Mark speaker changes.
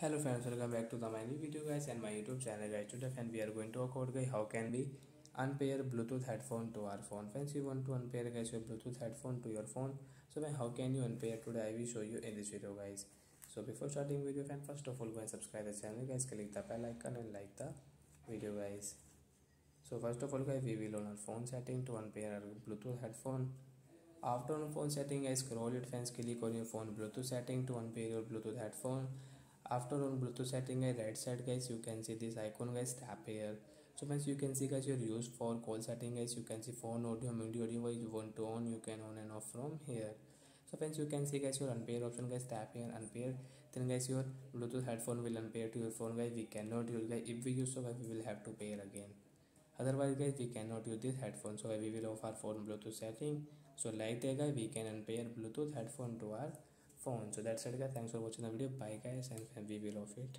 Speaker 1: hello friends welcome back to the my new video guys and my youtube channel guys. Today friend we are going to talk about guys how can we unpair bluetooth headphone to our phone. Friends you want to unpair guys your bluetooth headphone to your phone. So then how can you unpair? Today i will show you in this video guys. So before starting video friend first of all go and subscribe the channel guys. Click the bell icon and like the video guys. So first of all guys we will on our phone setting to unpair our bluetooth headphone. After on phone setting guys scroll it friends click on your phone bluetooth setting to unpair your bluetooth headphone after on bluetooth setting guys right side guys you can see this icon guys tap here. So once you can see guys you're used for call setting guys you can see phone audio media audio wise you want to on you can on and off from here. So friends you can see guys your unpair option guys tap here unpair. Then guys your bluetooth headphone will unpair to your phone guys we cannot use guys if we use so guys we will have to pair again. Otherwise guys we cannot use this headphone so we will off our phone bluetooth setting. So like that guys we can unpair bluetooth headphone to our phone. So that's it guys. Thanks for watching the video. Bye guys and we will off it